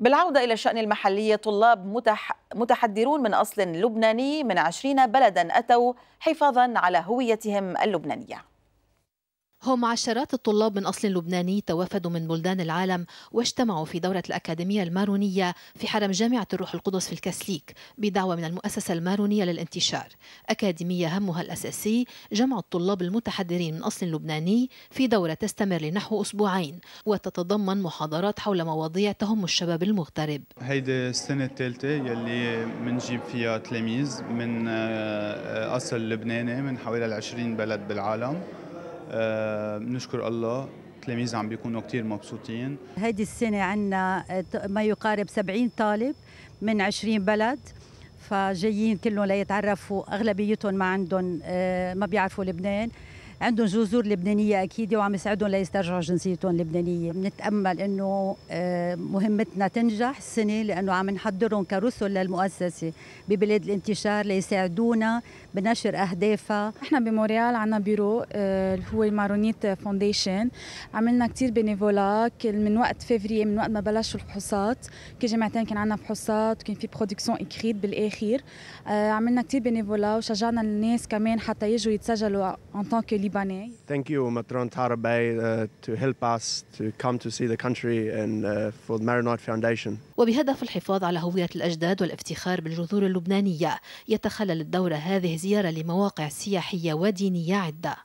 بالعودة إلى الشأن المحلي طلاب متح... متحدرون من أصل لبناني من عشرين بلدا أتوا حفاظا على هويتهم اللبنانية. هم عشرات الطلاب من أصل لبناني توافدوا من بلدان العالم واجتمعوا في دورة الأكاديمية المارونية في حرم جامعة الروح القدس في الكسليك بدعوة من المؤسسة المارونية للانتشار. أكاديمية همها الأساسي جمع الطلاب المتحضرين من أصل لبناني في دورة تستمر لنحو أسبوعين وتتضمن محاضرات حول مواضيع تهم الشباب المغترب. هيدي السنة الثالثة يلي منجيب فيها تلاميذ من أصل لبناني من حوالي العشرين بلد بالعالم. بنشكر آه الله التلاميذ عم بيكونوا كتير مبسوطين. هيدي السنة عنا ما يقارب 70 طالب من 20 بلد فجايين كلهم ليتعرفوا. أغلبيتهم ما عندهم آه ما بيعرفوا لبنان. عندهم جذور لبنانية أكيد وعم يساعدهم ليسترجعوا جنسيتهم اللبنانية بنتأمل أنه مهمتنا تنجح السنة لأنه عم نحضرهم كرسل للمؤسسة ببلاد الانتشار ليساعدونا بنشر أهدافها. إحنا بمونريال عنا بيرو اللي هو ال Maronite Foundation. عملنا كتير bénévolat من وقت فيفري من وقت ما بلشوا الفحوصات كل جمعتين كان عنا فحوصات وكان في production écrite بالآخر. عملنا كتير بينيفولا وشجعنا الناس كمان حتى يجوا يتسجلوا ان طونك Libanais. Thank you, Matron Tarabay, uh, to help us to come to see the country and uh, for the Maronite Foundation. وبهدف الحفاظ على هوية الأجداد والافتخار بالجذور اللبنانية يتخلل الدورة هذه زيارة لمواقع سياحية ودينية عدة